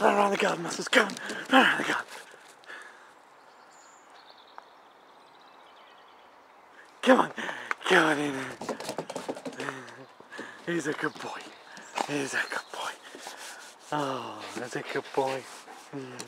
Run around the garden, Muscles. Come on. Run around the garden. Come on. Come on in. He's a good boy. He's a good boy. Oh, that's a good boy. Mm.